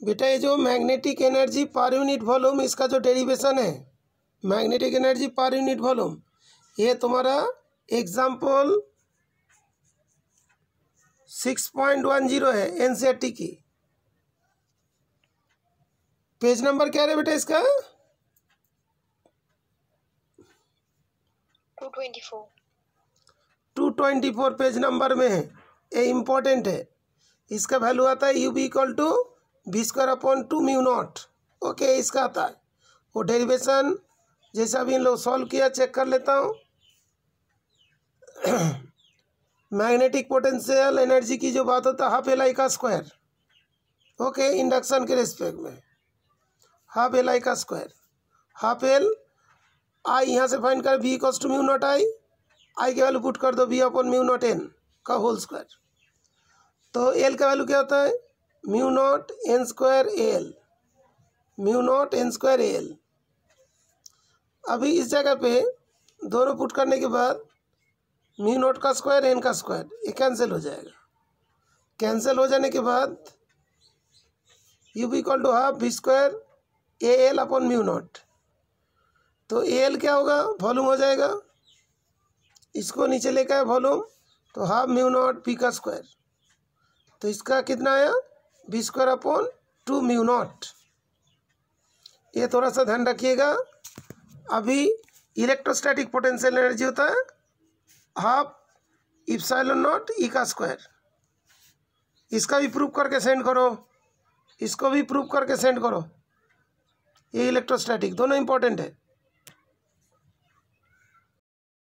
बेटा ये जो magnetic energy per unit volume इसका जो डेरिवेशन है magnetic energy per unit volume ये तुम्हारा example six point one zero है एन की। पेज नंबर क्या है बेटा इसका? Two twenty four two twenty four page number में है ये इम्पोर्टेंट है। इसका वैल्यू आता है U B equal to B square upon two mu naught okay इसका आता है वो डेरिवेशन जैसा भी इन लोग सॉल्व किया चेक कर लेता हूँ मैग्नेटिक पोटेंशियल एनर्जी की जो बात होता है हाफ़ एल आई का स्क्वायर ओके इंडक्शन के रेस्पेक्ट में हाफ़ एल आई का स्क्वायर हाफ़ एल आई यहाँ से फाइंड कर B equals to mu naught I I के वैल्यू पुट कर दो B upon mu naught N का होल स्क्वायर तो एल का वैल्यू क्या होता है mu naught N square L mu naught N square L अभी इस जगह पे दोनों पुट करने के बाद म्यू नॉट का स्क्वायर एन का स्क्वायर ये कैंसिल हो जाएगा। कैंसिल हो जाने के बाद U B equal to half V square A L upon mu naught तो ए एल क्या होगा? वॉल्यूम हो जाएगा। इसको नीचे लेकर वॉल्यूम तो हाफ़ म्यू नॉट पी का स्क्वायर तो इसका कितना आया? B square upon two mu naught. ये थोड़ा सा ध्यान रखिएगा। अभी इलेक्ट्रोस्टैटिक पोटेंशियल एनर्जी होता है, हाफ़ इप्साइलन नॉट ई का स्क्वायर। इसका भी प्रूफ करके सेंड करो। इसको भी प्रूफ करके सेंड करो। ये इलेक्ट्रोस्टैटिक, दोनों इंपॉर्टेंट है।